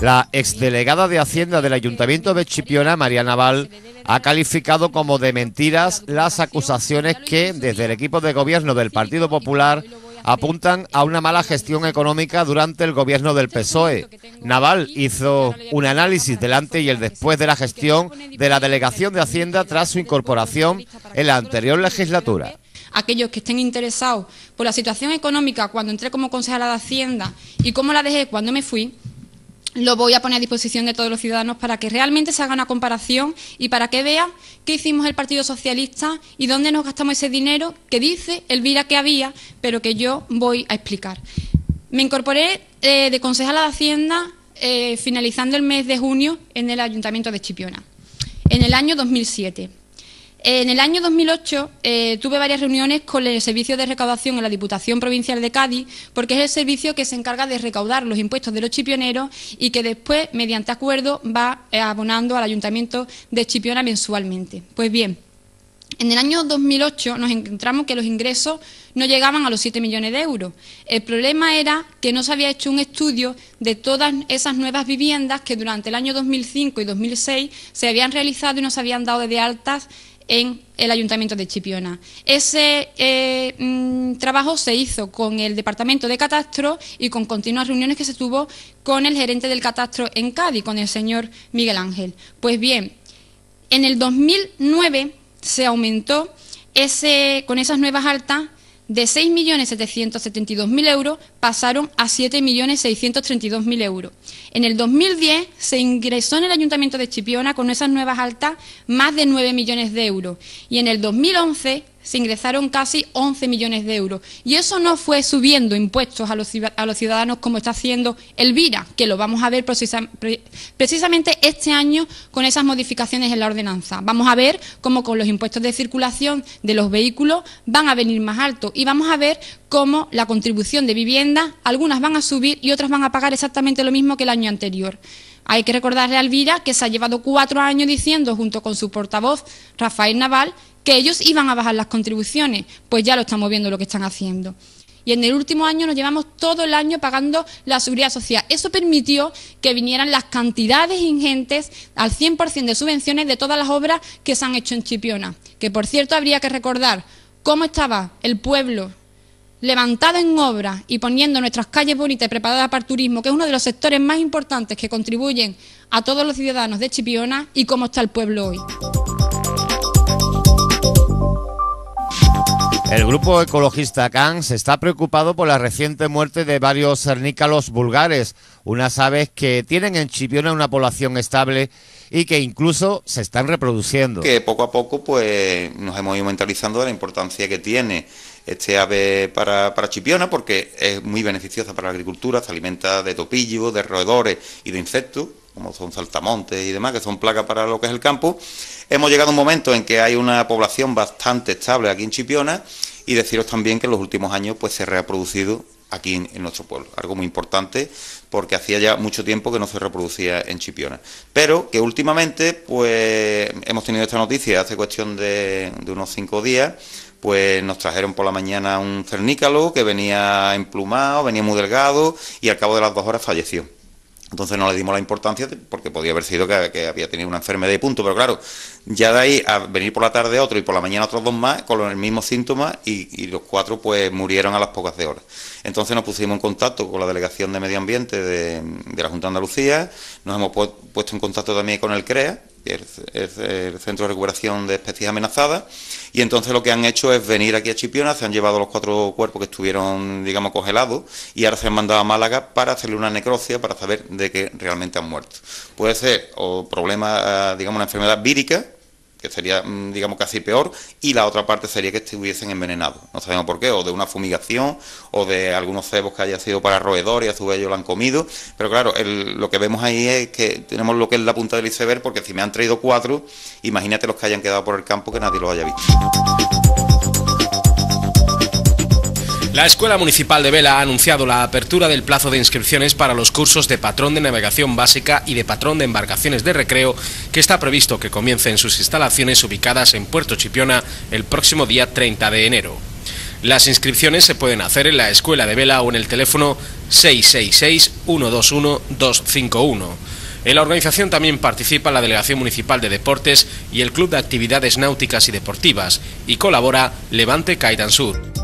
La exdelegada de Hacienda del Ayuntamiento de Chipiona, María Naval, ha calificado como de mentiras las acusaciones que desde el equipo de gobierno del Partido Popular apuntan a una mala gestión económica durante el gobierno del PSOE. Naval hizo un análisis delante y el después de la gestión de la Delegación de Hacienda tras su incorporación en la anterior legislatura aquellos que estén interesados por la situación económica cuando entré como concejala de Hacienda y cómo la dejé cuando me fui, lo voy a poner a disposición de todos los ciudadanos para que realmente se haga una comparación y para que vean qué hicimos el Partido Socialista y dónde nos gastamos ese dinero que dice Elvira que había, pero que yo voy a explicar. Me incorporé eh, de concejala de Hacienda eh, finalizando el mes de junio en el Ayuntamiento de Chipiona, en el año 2007. En el año 2008 eh, tuve varias reuniones con el Servicio de Recaudación en la Diputación Provincial de Cádiz, porque es el servicio que se encarga de recaudar los impuestos de los chipioneros y que después, mediante acuerdo, va eh, abonando al Ayuntamiento de Chipiona mensualmente. Pues bien, en el año 2008 nos encontramos que los ingresos no llegaban a los 7 millones de euros. El problema era que no se había hecho un estudio de todas esas nuevas viviendas que durante el año 2005 y 2006 se habían realizado y no se habían dado de altas en el Ayuntamiento de Chipiona. Ese eh, mm, trabajo se hizo con el Departamento de Catastro y con continuas reuniones que se tuvo con el gerente del Catastro en Cádiz, con el señor Miguel Ángel. Pues bien, en el 2009 se aumentó ese, con esas nuevas altas de 6.772.000 euros pasaron a 7.632.000 euros. En el 2010 se ingresó en el Ayuntamiento de Chipiona con esas nuevas altas más de 9 millones de euros y en el 2011 se ingresaron casi 11 millones de euros. Y eso no fue subiendo impuestos a los, ciudadanos como está haciendo Elvira, que lo vamos a ver precisamente este año con esas modificaciones en la ordenanza. Vamos a ver cómo con los impuestos de circulación de los vehículos van a venir más altos y vamos a ver cómo la contribución de vivienda, algunas van a subir y otras van a pagar exactamente lo mismo que el año anterior. Hay que recordarle a Elvira que se ha llevado cuatro años diciendo, junto con su portavoz Rafael Naval, que ellos iban a bajar las contribuciones, pues ya lo estamos viendo lo que están haciendo. Y en el último año nos llevamos todo el año pagando la seguridad social. Eso permitió que vinieran las cantidades ingentes al 100% de subvenciones de todas las obras que se han hecho en Chipiona. Que por cierto habría que recordar cómo estaba el pueblo levantado en obra y poniendo nuestras calles bonitas y preparadas para el turismo, que es uno de los sectores más importantes que contribuyen a todos los ciudadanos de Chipiona, y cómo está el pueblo hoy. El grupo ecologista CANS está preocupado por la reciente muerte de varios cernícalos vulgares, unas aves que tienen en Chipiona una población estable y que incluso se están reproduciendo. Que poco a poco pues nos hemos ido mentalizando de la importancia que tiene este ave para, para Chipiona porque es muy beneficiosa para la agricultura, se alimenta de topillos, de roedores y de insectos, como son saltamontes y demás, que son plagas para lo que es el campo Hemos llegado a un momento en que hay una población bastante estable aquí en Chipiona y deciros también que en los últimos años pues se reproducido aquí en, nuestro pueblo, algo muy importante porque hacía ya mucho tiempo que no se reproducía en Chipiona, pero que últimamente pues hemos tenido esta noticia hace cuestión de, de unos cinco días pues nos trajeron por la mañana un cernícalo que venía emplumado, venía muy delgado y al cabo de las dos horas falleció. Entonces no le dimos la importancia porque podía haber sido que, había tenido una enfermedad de punto, pero claro, ya de ahí a venir por la tarde otro y por la mañana otros dos más con los mismos síntomas y, los cuatro pues murieron a las pocas de horas. Entonces nos pusimos en contacto con la Delegación de Medio Ambiente de, la Junta de Andalucía, nos hemos puesto en contacto también con el CREA, es el Centro de Recuperación de Especies Amenazadas, y entonces lo que han hecho es venir aquí a Chipiona, se han llevado los cuatro cuerpos que estuvieron, digamos, congelados, y ahora se han mandado a Málaga para hacerle una necropsia para saber de qué realmente han muerto. Puede ser o problema, digamos, una enfermedad vírica, que sería, mm, digamos, casi peor, y la otra parte sería que estuviesen envenenados. No sabemos por qué, o de una fumigación, o de algunos cebos que haya sido para roedores y a su vez ellos lo han comido. Pero claro, lo que vemos ahí es que tenemos lo que es la punta del iceberg, porque si me han traído cuatro, imagínate los que hayan quedado por el campo que nadie los haya visto. La Escuela Municipal de Vela ha anunciado la apertura del plazo de inscripciones para los cursos de patrón de navegación básica y de patrón de embarcaciones de recreo, que está previsto que comiencen sus instalaciones ubicadas en Puerto Chipiona el próximo día 30 de enero. Las inscripciones se pueden hacer en la Escuela de Vela o en el teléfono 666-121-251. En la organización también participa la Delegación Municipal de Deportes y el Club de Actividades Náuticas y Deportivas, y colabora Levante Caidan Sur.